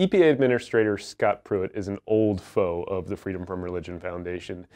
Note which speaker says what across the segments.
Speaker 1: EPA Administrator Scott Pruitt is an old foe of the Freedom from Religion Foundation.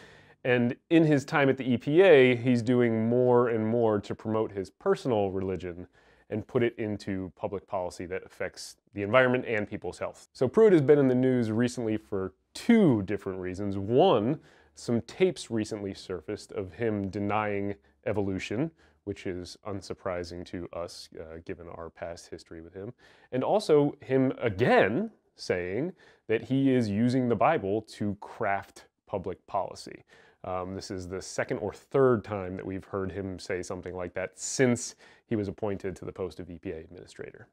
Speaker 1: And in his time at the EPA, he's doing more and more to promote his personal religion and put it into public policy that affects the environment and people's health. So Pruitt has been in the news recently for two different reasons. One, some tapes recently surfaced of him denying evolution, which is unsurprising to us uh, given our past history with him. And also him again saying that he is using the Bible to craft public policy. Um, this is the second or third time that we've heard him say something like that since he was appointed to the post of EPA administrator.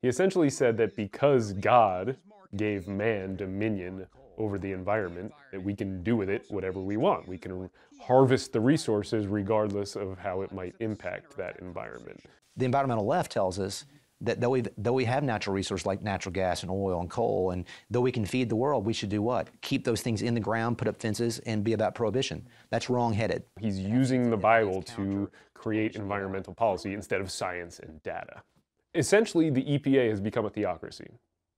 Speaker 1: He essentially said that because God gave man dominion over the environment that we can do with it whatever we want. We can harvest the resources regardless of how it might impact that environment.
Speaker 2: The environmental left tells us that though we though we have natural resources like natural gas and oil and coal, and though we can feed the world, we should do what? Keep those things in the ground, put up fences, and be about prohibition. That's wrong-headed.
Speaker 1: He's using the Bible to create environmental policy instead of science and data. Essentially, the EPA has become a theocracy.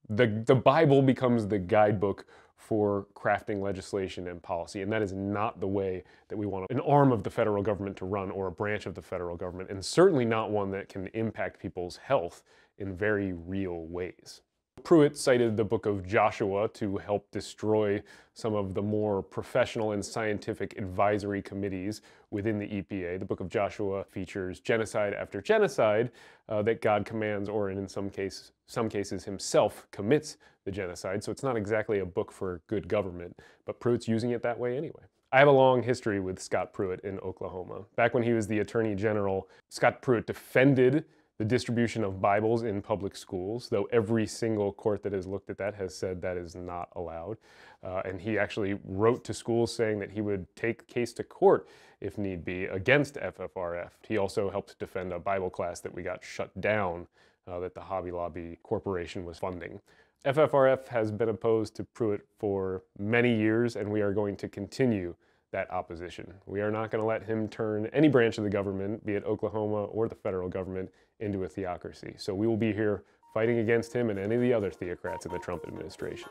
Speaker 1: The, the Bible becomes the guidebook for crafting legislation and policy. And that is not the way that we want an arm of the federal government to run or a branch of the federal government, and certainly not one that can impact people's health in very real ways. Pruitt cited the book of Joshua to help destroy some of the more professional and scientific advisory committees within the EPA. The book of Joshua features genocide after genocide uh, that God commands, or in some, case, some cases himself commits the genocide. So it's not exactly a book for good government, but Pruitt's using it that way anyway. I have a long history with Scott Pruitt in Oklahoma. Back when he was the Attorney General, Scott Pruitt defended the distribution of Bibles in public schools, though every single court that has looked at that has said that is not allowed. Uh, and he actually wrote to schools saying that he would take case to court if need be against FFRF. He also helped defend a Bible class that we got shut down uh, that the Hobby Lobby Corporation was funding. FFRF has been opposed to Pruitt for many years, and we are going to continue that opposition. We are not going to let him turn any branch of the government, be it Oklahoma or the federal government, into a theocracy. So we will be here fighting against him and any of the other theocrats in the Trump administration.